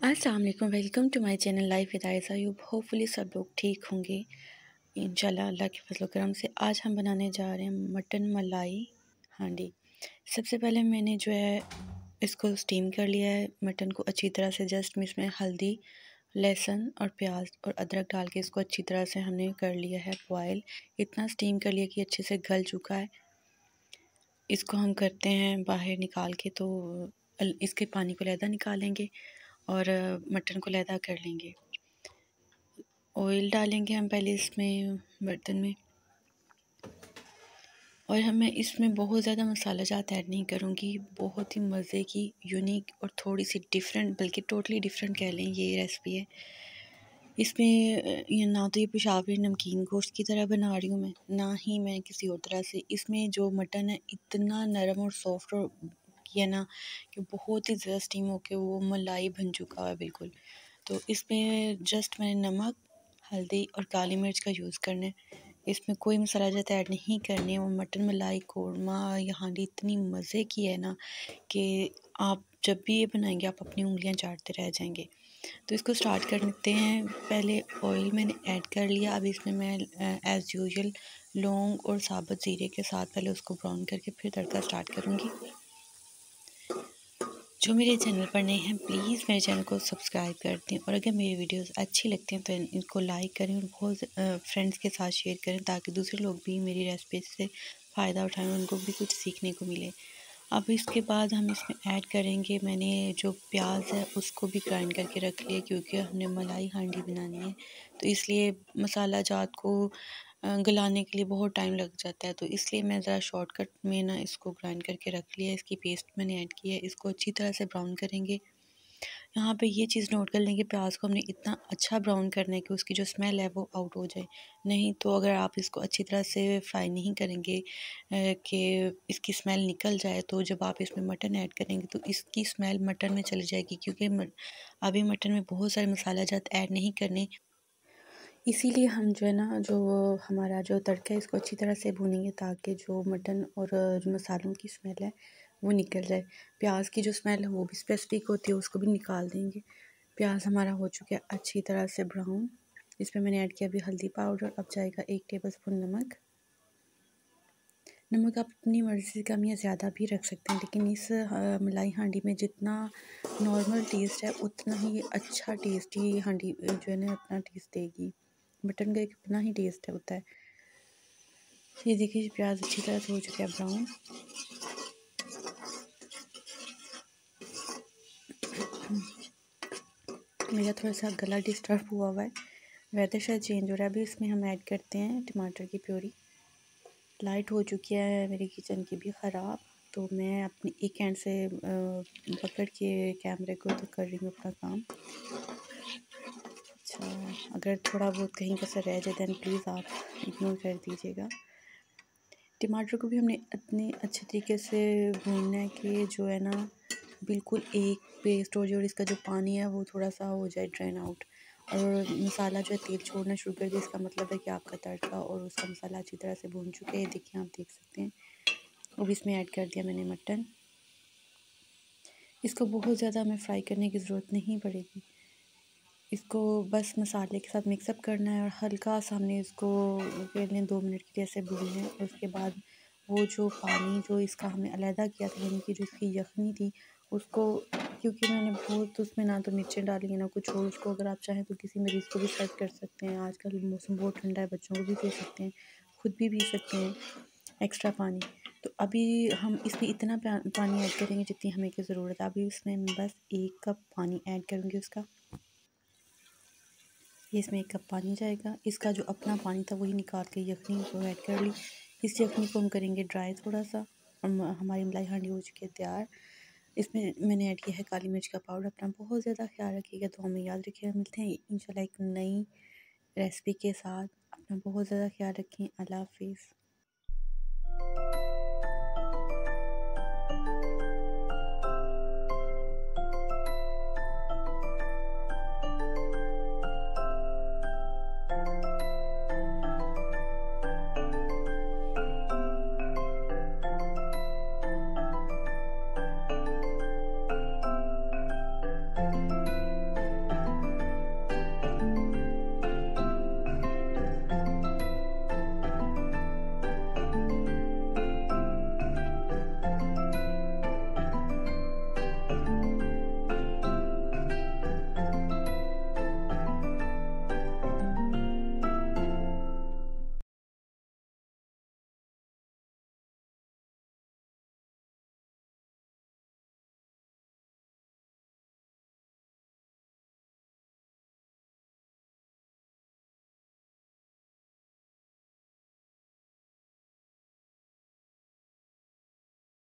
Aslam welcome to my channel life with Aisha यूब hopefully सब लोग ठीक होंगे। इंशाल्लाह अल्लाह के फजल करम से आज हम बनाने जा रहे हैं मटन मलाई हांडी। सबसे पहले मैंने जो है इसको स्टीम कर लिया है। मटन को अच्छी तरह से जस्ट इसमें हल्दी, लहसुन और प्याज और अदरक डाल के इसको अच्छी तरह से हमने कर लिया है बॉयल इतना स्टीम कर लिया कि अच्छे से गल चुका है। इसको हम करते हैं बाहर निकाल के तो इसके पानी को लहदा निकालेंगे। और मटन को लैदा कर लेंगे। ऑयल डालेंगे हम पहले इसमें बर्तन में। और हमें इसमें बहुत ज़्यादा मसाला जात ऐड नहीं करूँगी। बहुत ही मज़े की यूनिक और थोड़ी सी डिफरेंट बल्कि टोटली डिफरेंट कह लें, ये रेसिपी है। इसमें ना तो ये पेशावरी नमकीन गोश्त की तरह बना रही हूँ मैं, ना ही मैं किसी और तरह से। इसमें जो मटन है, इतना नरम और सॉफ्ट और किया ना कि बहुत ही ज़्यादा स्टीम होके वो मलाई बन चुका है बिल्कुल। तो इसमें जस्ट मैंने नमक, हल्दी और काली मिर्च का यूज़ करना है। इसमें कोई मसाला जाता ऐड नहीं करने और मटन, मलाई, कौरमा, या हांडी इतनी मज़े की है ना कि आप जब भी ये बनाएँगे आप अपनी उंगलियाँ चाटते रह जाएँगे। तो इसको स्टार्ट करते हैं। पहले ऑयल मैंने ऐड कर लिया। अब इसमें मैं एज़ यूजल लौंग और साबुत ज़ीरे के साथ पहले उसको ब्राउन करके फिर तड़का स्टार्ट करूँगी। जो मेरे चैनल पर नए हैं, प्लीज़ मेरे चैनल को सब्सक्राइब कर दें। और अगर मेरी वीडियोस अच्छी लगती हैं तो इनको लाइक करें और बहुत फ्रेंड्स के साथ शेयर करें, ताकि दूसरे लोग भी मेरी रेसिपी से फ़ायदा उठाएँ उनको भी कुछ सीखने को मिले। अब इसके बाद हम इसमें ऐड करेंगे, मैंने जो प्याज है उसको भी ग्राइंड करके रख लिया क्योंकि हमने मलाई हांडी बनानी है। तो इसलिए मसाला जात को गलाने के लिए बहुत टाइम लग जाता है। तो इसलिए मैं ज़रा शॉर्टकट में ना इसको ग्राइंड करके रख लिया। इसकी पेस्ट मैंने ऐड की है। इसको अच्छी तरह से ब्राउन करेंगे। यहाँ पे ये चीज़ नोट कर लेंगे प्याज को हमने इतना अच्छा ब्राउन करना है कि उसकी जो स्मेल है वो आउट हो जाए। नहीं तो अगर आप इसको अच्छी तरह से फ्राई नहीं करेंगे कि इसकी स्मेल निकल जाए तो जब आप इसमें मटन ऐड करेंगे तो इसकी स्मेल मटन में चली जाएगी क्योंकि अभी मटन में बहुत सारे मसाला जात ऐड नहीं करने। इसीलिए हम जो है ना, जो हमारा जो तड़का है, इसको अच्छी तरह से भूनेंगे ताकि जो मटन और जो मसालों की स्मेल है वो निकल जाए। प्याज की जो स्मेल है, वो भी स्पेसिफिक होती है, उसको भी निकाल देंगे। प्याज हमारा हो चुका है अच्छी तरह से ब्राउन इसमें मैंने ऐड किया अभी हल्दी पाउडर अब जाएगा एक टेबल स्पून नमक। नमक आप अपनी मर्ज़ी से कम या ज़्यादा भी रख सकते हैं, लेकिन इस मलाई हांडी में जितना नॉर्मल टेस्ट है, उतना ही अच्छा टेस्ट ही हांडी जो है ना, अपना टेस्ट देगी। मटन का एक अपना ही टेस्ट है होता है। ये देखिए, प्याज अच्छी तरह से हो चुका है ब्राउन मेरा थोड़ा सा गला डिस्टर्ब हुआ हुआ है। वेदर शायद चेंज हो रहा है। अभी इसमें हम ऐड करते हैं टमाटर की प्योरी। लाइट हो चुकी है, मेरी किचन की भी ख़राब। तो मैं अपनी एक हैंड से पकड़ के कैमरे को तो कर रही हूँ अपना काम। अच्छा अगर थोड़ा बहुत कहीं कैसा रह जाए दैन प्लीज़ आप इग्नोर कर दीजिएगा। टमाटर को भी हमने इतने अच्छे तरीके से भूनना है कि जो है ना बिल्कुल एक पेस्ट हो जाए और इसका जो पानी है वो थोड़ा सा हो जाए ड्रेन आउट और मसाला जो है तेल छोड़ना शुरू कर दिया, इसका मतलब है कि आपका तड़का और उसका मसाला अच्छी तरह से भून चुके हैं। देखिए, आप देख सकते हैं। अब इसमें ऐड कर दिया मैंने मटन। इसको बहुत ज़्यादा हमें फ्राई करने की ज़रूरत नहीं पड़ेगी। इसको बस मसाले के साथ मिक्सअप करना है और हल्का सा हमने इसको पहले दो मिनट के लिए ऐसे भूनना है। उसके बाद वो जो पानी जो इसका हमने अलहदा किया था, यानी कि जो इसकी यखनी थी उसको, क्योंकि मैंने बहुत, उसमें ना तो मिर्चें डाली हैं, ना कुछ और, उसको अगर आप चाहें तो किसी मरीज़ को भी सर्व कर सकते हैं। आजकल मौसम बहुत ठंडा है, बच्चों को भी दे सकते हैं, खुद भी पी सकते हैं एक्स्ट्रा पानी। तो अभी हम इसमें इतना पानी ऐड करेंगे जितनी हमें की ज़रूरत है। अभी इसमें बस एक कप पानी ऐड करूँगी उसका। ये इसमें एक कप पानी जाएगा। इसका जो अपना पानी था वही निकाल के यखनी को ऐड कर ली। इस यखनी को हम करेंगे ड्राई थोड़ा सा। हमारी मलाई हांडी हो चुकी है तैयार। इसमें मैंने ऐड किया है काली मिर्च का पाउडर, अपना बहुत ज़्यादा ख्याल रखिएगा तो हमें याद रखिएगा। मिलते हैं इंशाल्लाह एक नई रेसिपी के साथ। अपना बहुत ज़्यादा ख्याल रखें। अल्लाह हाफिज़।